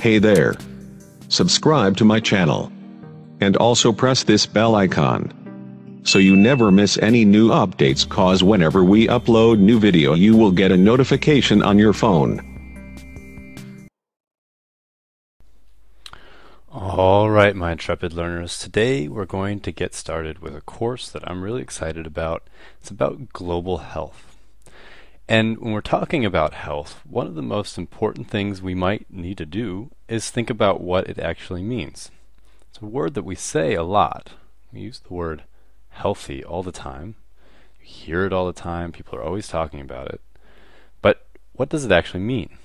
Hey there. Subscribe to my channel. And also press this bell icon. So you never miss any new updates cause whenever we upload new video you will get a notification on your phone. All right, my intrepid learners. Today we're going to get started with a course that I'm really excited about. It's about global health. And when we're talking about health, one of the most important things we might need to do is think about what it actually means. It's a word that we say a lot. We use the word healthy all the time. You hear it all the time. People are always talking about it. But what does it actually mean?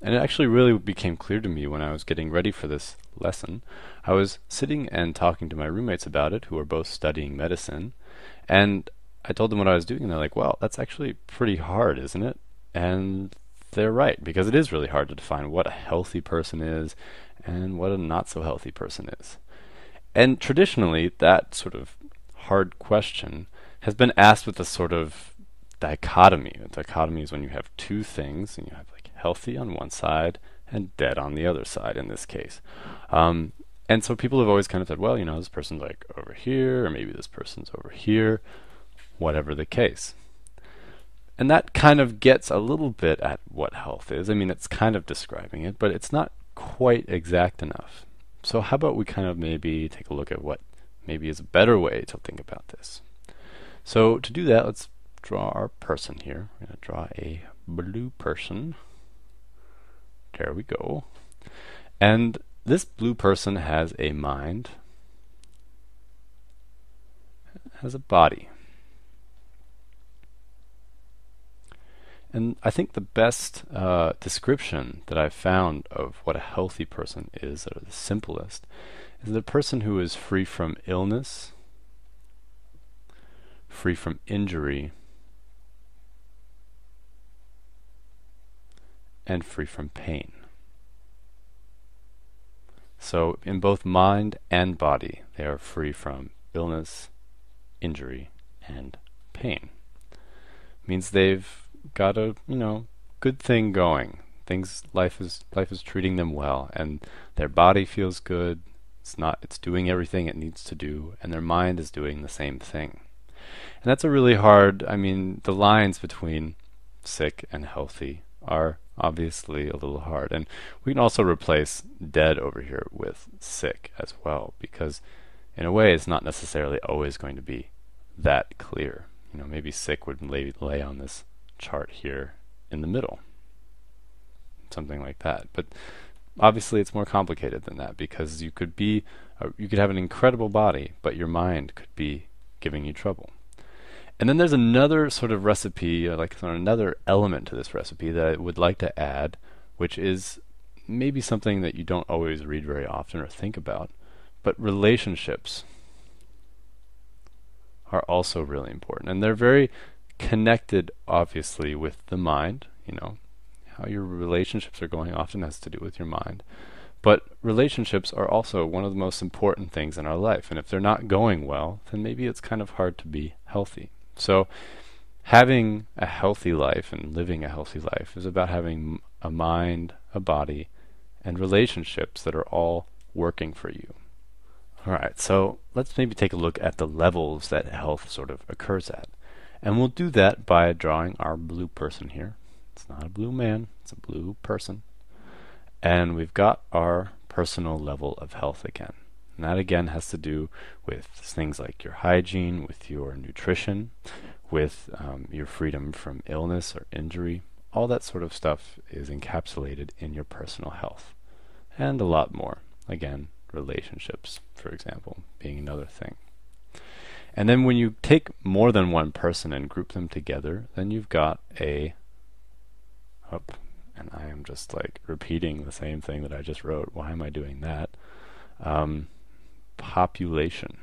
And it actually really became clear to me when I was getting ready for this lesson. I was sitting and talking to my roommates about it, who are both studying medicine, and I told them what I was doing, and they're like, well, that's actually pretty hard, isn't it? And they're right, because it is really hard to define what a healthy person is and what a not so healthy person is. And traditionally, that sort of hard question has been asked with a sort of dichotomy. A dichotomy is when you have two things, and you have like healthy on one side and dead on the other side in this case. Um, and so people have always kind of said, well, you know, this person's like over here, or maybe this person's over here, whatever the case. And that kind of gets a little bit at what health is. I mean, it's kind of describing it, but it's not quite exact enough. So how about we kind of maybe take a look at what maybe is a better way to think about this. So to do that, let's draw our person here. We're going to draw a blue person. There we go. And this blue person has a mind, has a body. And I think the best uh, description that I've found of what a healthy person is, or the simplest, is the person who is free from illness, free from injury, and free from pain. So, in both mind and body, they are free from illness, injury, and pain. Means they've got a, you know, good thing going. Things life is life is treating them well and their body feels good. It's not it's doing everything it needs to do and their mind is doing the same thing. And that's a really hard, I mean, the lines between sick and healthy are obviously a little hard. And we can also replace dead over here with sick as well, because in a way it's not necessarily always going to be that clear. You know, maybe sick would lay, lay on this chart here in the middle. Something like that. But obviously it's more complicated than that because you could be you could have an incredible body, but your mind could be giving you trouble. And then there's another sort of recipe, uh, like another element to this recipe that I would like to add, which is maybe something that you don't always read very often or think about, but relationships are also really important. And they're very connected, obviously, with the mind. You know, how your relationships are going often has to do with your mind. But relationships are also one of the most important things in our life. And if they're not going well, then maybe it's kind of hard to be healthy. So, having a healthy life and living a healthy life is about having a mind, a body, and relationships that are all working for you. All right, so let's maybe take a look at the levels that health sort of occurs at. And we'll do that by drawing our blue person here. It's not a blue man, it's a blue person. And we've got our personal level of health again. And that again has to do with things like your hygiene, with your nutrition, with um, your freedom from illness or injury. All that sort of stuff is encapsulated in your personal health. And a lot more. Again, relationships, for example, being another thing. And then when you take more than one person and group them together, then you've got a up and I am just like repeating the same thing that I just wrote. Why am I doing that? Um, population.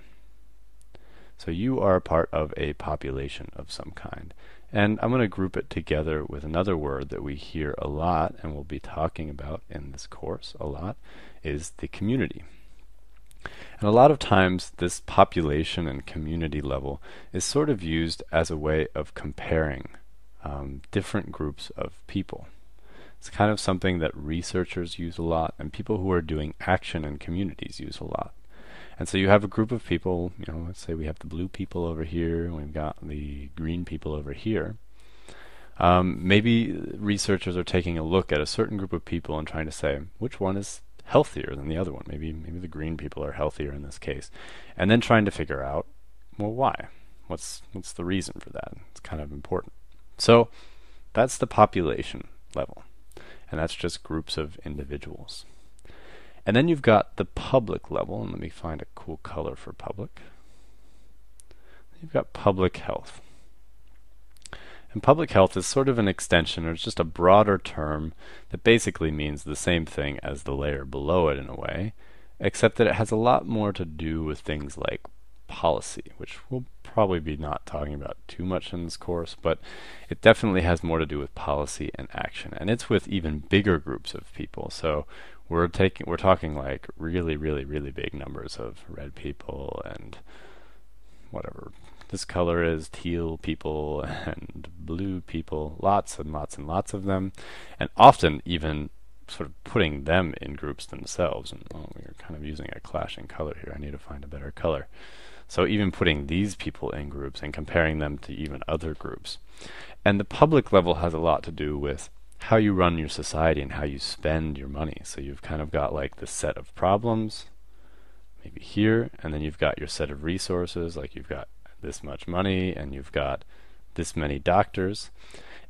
So you are a part of a population of some kind. And I'm going to group it together with another word that we hear a lot and we'll be talking about in this course a lot is the community. And a lot of times this population and community level is sort of used as a way of comparing um, different groups of people. It's kind of something that researchers use a lot and people who are doing action in communities use a lot. And so you have a group of people, you know, let's say we have the blue people over here, and we've got the green people over here. Um, maybe researchers are taking a look at a certain group of people and trying to say which one is healthier than the other one. Maybe maybe the green people are healthier in this case, and then trying to figure out well why. What's what's the reason for that? It's kind of important. So that's the population level, and that's just groups of individuals. And then you've got the public level, and let me find a cool color for public. You've got public health. And public health is sort of an extension, or it's just a broader term that basically means the same thing as the layer below it in a way, except that it has a lot more to do with things like policy, which we'll probably be not talking about too much in this course, but it definitely has more to do with policy and action. And it's with even bigger groups of people. So we're taking we're talking like really, really, really big numbers of red people and whatever this color is teal people and blue people, lots and lots and lots of them, and often even sort of putting them in groups themselves. And oh, well, we're kind of using a clashing color here. I need to find a better color. So even putting these people in groups and comparing them to even other groups. And the public level has a lot to do with how you run your society and how you spend your money. So you've kind of got like the set of problems, maybe here, and then you've got your set of resources, like you've got this much money and you've got this many doctors.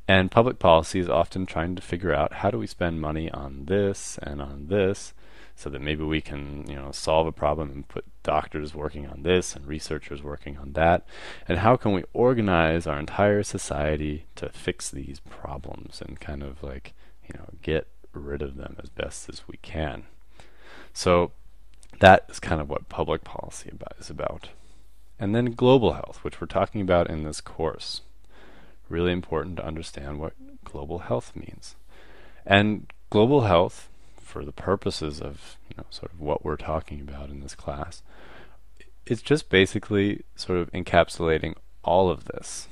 And public policy is often trying to figure out how do we spend money on this and on this so that maybe we can, you know, solve a problem and put doctors working on this and researchers working on that. And how can we organize our entire society to fix these problems and kind of like, you know, get rid of them as best as we can. So that is kind of what public policy about, is about. And then global health, which we're talking about in this course. Really important to understand what global health means. And global health, for the purposes of you know sort of what we're talking about in this class, it's just basically sort of encapsulating all of this.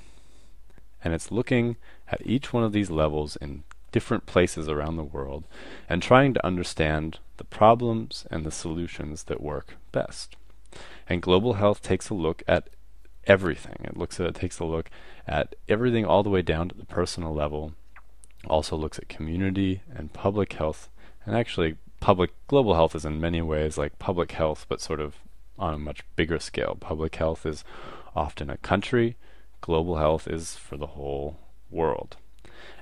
And it's looking at each one of these levels in different places around the world and trying to understand the problems and the solutions that work best. And global health takes a look at everything. It looks at it takes a look at everything all the way down to the personal level. Also looks at community and public health. And actually public global health is in many ways like public health but sort of on a much bigger scale. Public health is often a country, global health is for the whole world.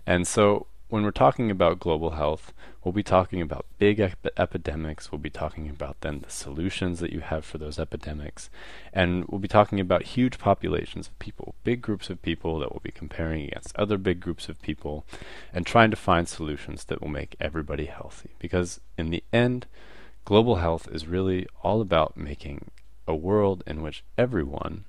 And so when we're talking about global health, we'll be talking about big ep- epidemics. We'll be talking about then the solutions that you have for those epidemics. And we'll be talking about huge populations of people, big groups of people that we'll be comparing against other big groups of people and trying to find solutions that will make everybody healthy. Because in the end, global health is really all about making a world in which everyone,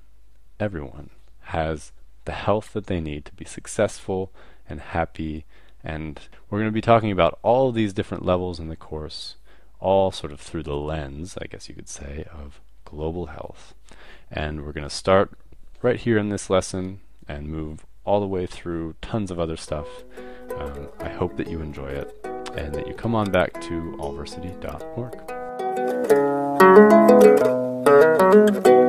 everyone has the health that they need to be successful and happy and we're going to be talking about all these different levels in the course, all sort of through the lens, I guess you could say, of global health. And we're going to start right here in this lesson and move all the way through tons of other stuff. Um, I hope that you enjoy it and that you come on back to allversity.org.